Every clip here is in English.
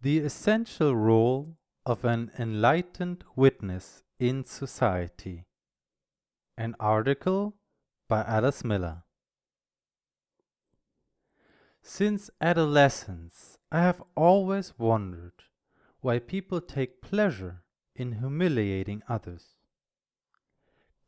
The Essential Role of an Enlightened Witness in Society. An article by Alice Miller. Since adolescence, I have always wondered why people take pleasure in humiliating others.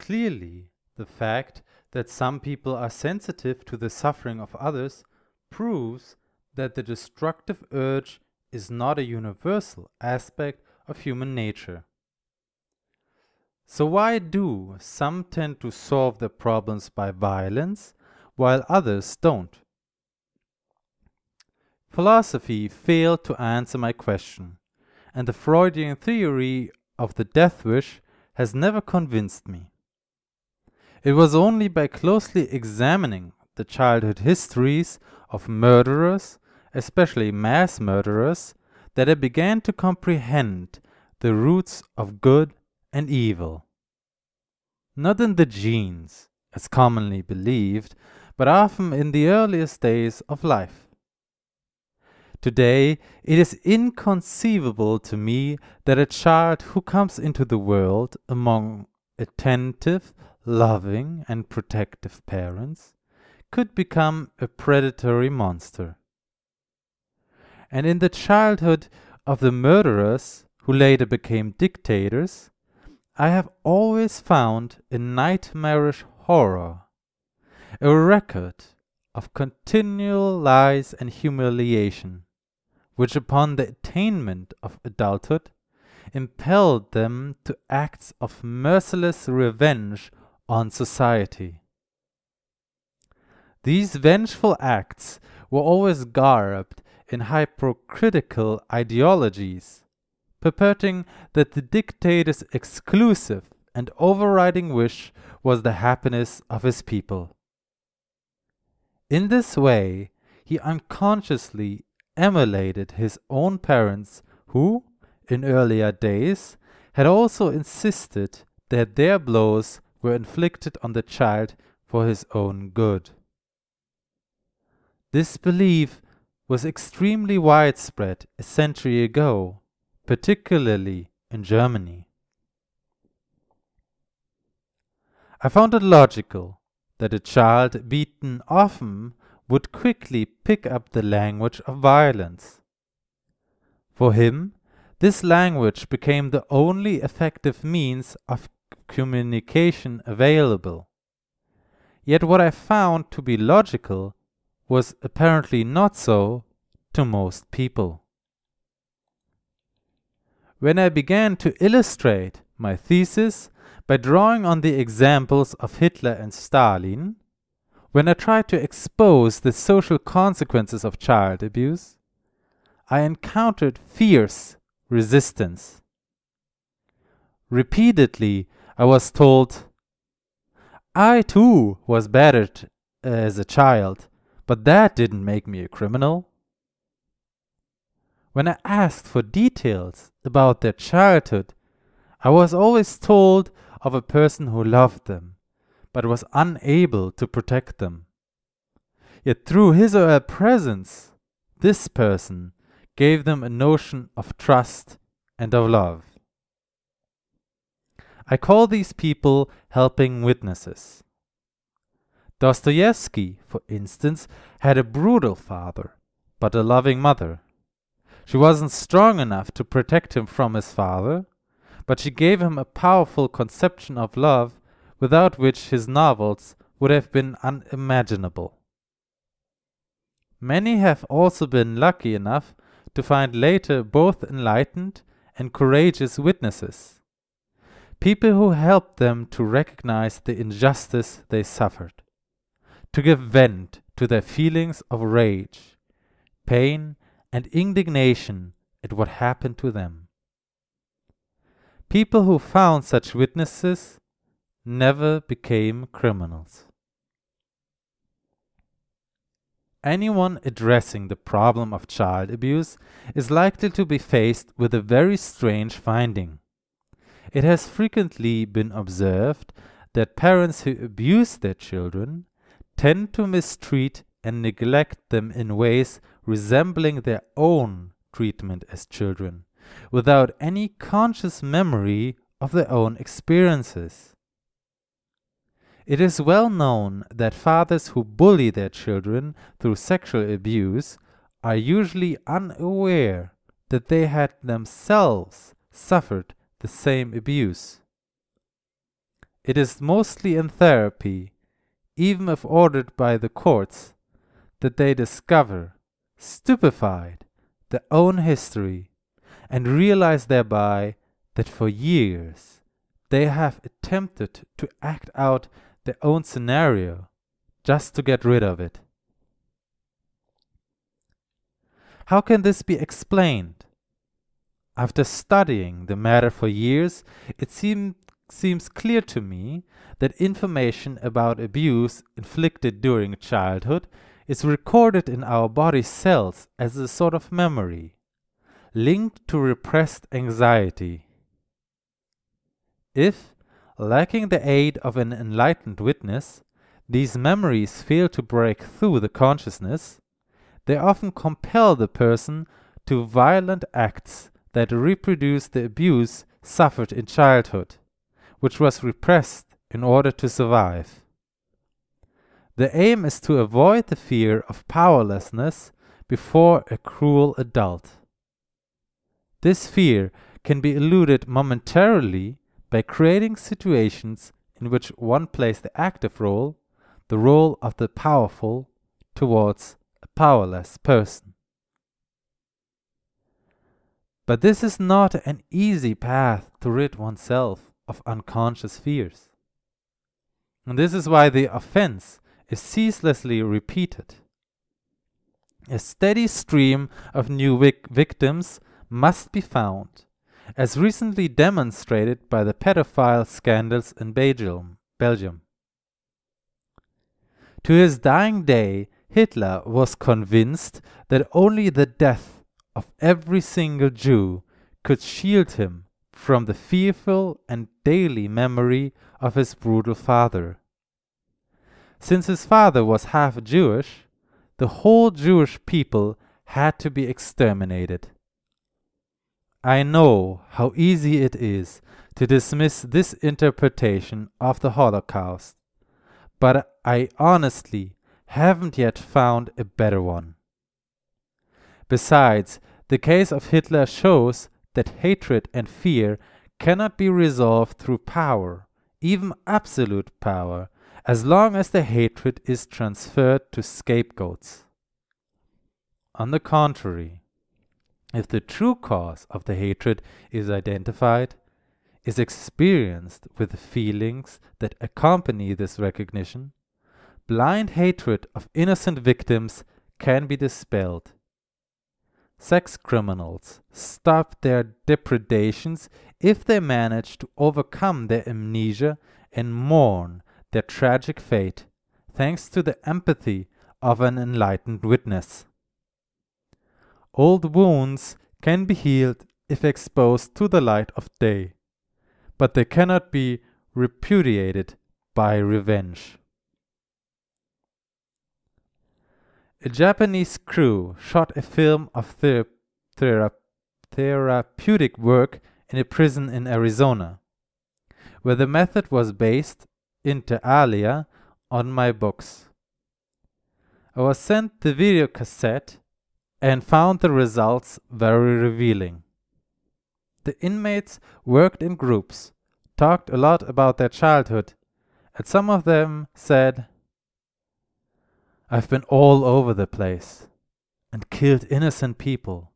Clearly, the fact that some people are sensitive to the suffering of others proves that the destructive urge is not a universal aspect of human nature. So why do some tend to solve their problems by violence while others don't? Philosophy failed to answer my question, and the Freudian theory of the death wish has never convinced me. It was only by closely examining the childhood histories of murderers, especially mass murderers, that I began to comprehend the roots of good and evil. Not in the genes, as commonly believed, but often in the earliest days of life. Today, it is inconceivable to me that a child who comes into the world among attentive, loving, and protective parents could become a predatory monster. And in the childhood of the murderers who later became dictators, I have always found a nightmarish horror, a record of continual lies and humiliation, which upon the attainment of adulthood impelled them to acts of merciless revenge on society. These vengeful acts were always garbed in hypocritical ideologies, purporting that the dictator's exclusive and overriding wish was the happiness of his people. In this way, he unconsciously emulated his own parents, who, in earlier days, had also insisted that their blows were inflicted on the child for his own good. This belief was extremely widespread a century ago, particularly in Germany. I found it logical that a child beaten often would quickly pick up the language of violence. For him, this language became the only effective means of communication available. Yet what I found to be logical was apparently not so to most people. When I began to illustrate my thesis by drawing on the examples of Hitler and Stalin, when I tried to expose the social consequences of child abuse, I encountered fierce resistance. Repeatedly, I was told, I too was battered as a child, but that didn't make me a criminal. When I asked for details about their childhood, I was always told of a person who loved them, but was unable to protect them. Yet through his or her presence, this person gave them a notion of trust and of love. I call these people helping witnesses. Dostoevsky, for instance, had a brutal father, but a loving mother. She wasn't strong enough to protect him from his father, but she gave him a powerful conception of love without which his novels would have been unimaginable. Many have also been lucky enough to find later both enlightened and courageous witnesses, people who helped them to recognize the injustice they suffered to give vent to their feelings of rage, pain, and indignation at what happened to them. People who found such witnesses never became criminals. Anyone addressing the problem of child abuse is likely to be faced with a very strange finding. It has frequently been observed that parents who abuse their children tend to mistreat and neglect them in ways resembling their own treatment as children, without any conscious memory of their own experiences. It is well known that fathers who bully their children through sexual abuse are usually unaware that they had themselves suffered the same abuse. It is mostly in therapy, even if ordered by the courts, that they discover, stupefied, their own history and realize thereby that for years they have attempted to act out their own scenario just to get rid of it. How can this be explained? After studying the matter for years, it seem, seems clear to me that information about abuse inflicted during childhood is recorded in our body cells as a sort of memory, linked to repressed anxiety. If, lacking the aid of an enlightened witness, these memories fail to break through the consciousness, they often compel the person to violent acts that reproduce the abuse suffered in childhood, which was repressed in order to survive. The aim is to avoid the fear of powerlessness before a cruel adult. This fear can be eluded momentarily by creating situations in which one plays the active role, the role of the powerful, towards a powerless person. But this is not an easy path to rid oneself of unconscious fears. And this is why the offense is ceaselessly repeated. A steady stream of new vic victims must be found, as recently demonstrated by the pedophile scandals in Belgium. Belgium. To his dying day, Hitler was convinced that only the death of every single Jew could shield him from the fearful and daily memory of his brutal father. Since his father was half Jewish, the whole Jewish people had to be exterminated. I know how easy it is to dismiss this interpretation of the Holocaust, but I honestly haven't yet found a better one. Besides, the case of Hitler shows that hatred and fear cannot be resolved through power, even absolute power, as long as the hatred is transferred to scapegoats. On the contrary, if the true cause of the hatred is identified, is experienced with the feelings that accompany this recognition, blind hatred of innocent victims can be dispelled. Sex criminals stop their depredations if they manage to overcome their amnesia and mourn their tragic fate, thanks to the empathy of an enlightened witness. Old wounds can be healed if exposed to the light of day, but they cannot be repudiated by revenge. A Japanese crew shot a film of thera thera therapeutic work in a prison in Arizona, where the method was based, inter alia, on my books. I was sent the video cassette and found the results very revealing. The inmates worked in groups, talked a lot about their childhood, and some of them said, I've been all over the place and killed innocent people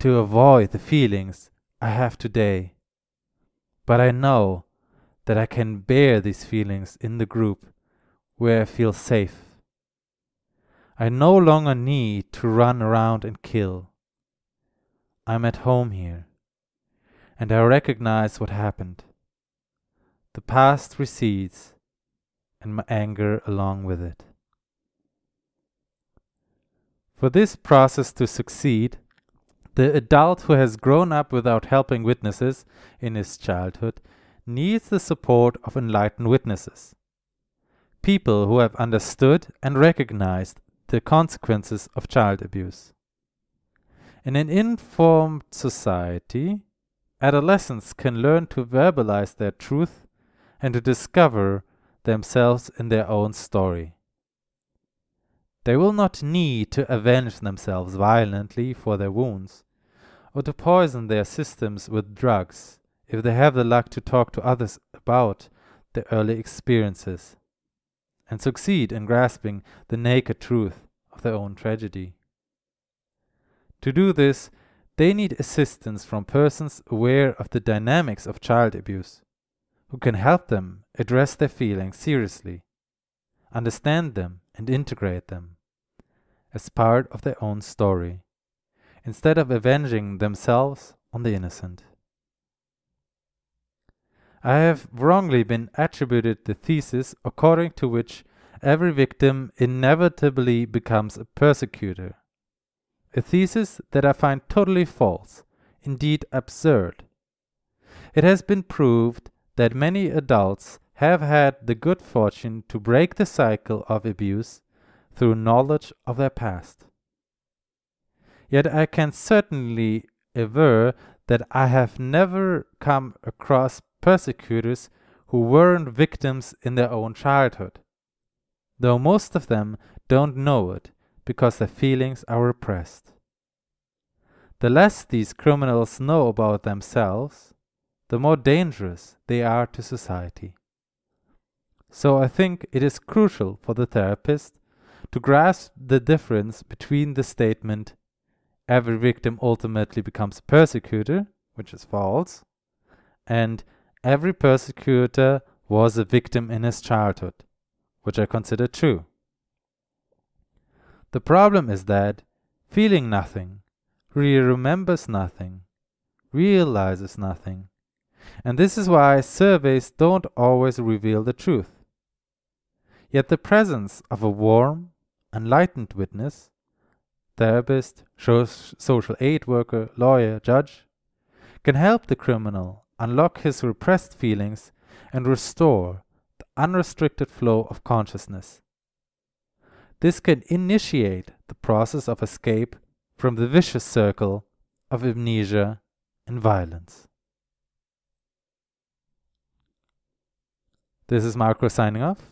to avoid the feelings I have today. But I know that I can bear these feelings in the group where I feel safe. I no longer need to run around and kill. I'm at home here, and I recognize what happened. The past recedes, and my anger along with it. For this process to succeed, the adult who has grown up without helping witnesses in his childhood needs the support of enlightened witnesses. People who have understood and recognized the consequences of child abuse. In an informed society, adolescents can learn to verbalize their truth and to discover themselves in their own story. They will not need to avenge themselves violently for their wounds, or to poison their systems with drugs if they have the luck to talk to others about their early experiences and succeed in grasping the naked truth of their own tragedy. To do this, they need assistance from persons aware of the dynamics of child abuse, who can help them address their feelings seriously, understand them, and integrate them as part of their own story, instead of avenging themselves on the innocent. I have wrongly been attributed the thesis according to which every victim inevitably becomes a persecutor a thesis that I find totally false, indeed absurd. It has been proved that many adults have had the good fortune to break the cycle of abuse through knowledge of their past. Yet I can certainly aver that I have never come across persecutors who weren't victims in their own childhood, though most of them don't know it because their feelings are repressed. The less these criminals know about themselves, the more dangerous they are to society. So I think it is crucial for the therapist to grasp the difference between the statement, every victim ultimately becomes a persecutor, which is false, and every persecutor was a victim in his childhood, which I consider true. The problem is that feeling nothing, he remembers nothing, realizes nothing. And this is why surveys don't always reveal the truth. Yet the presence of a warm, enlightened witness, therapist, social aid worker, lawyer, judge, can help the criminal unlock his repressed feelings and restore the unrestricted flow of consciousness this can initiate the process of escape from the vicious circle of amnesia and violence. This is Marco signing off.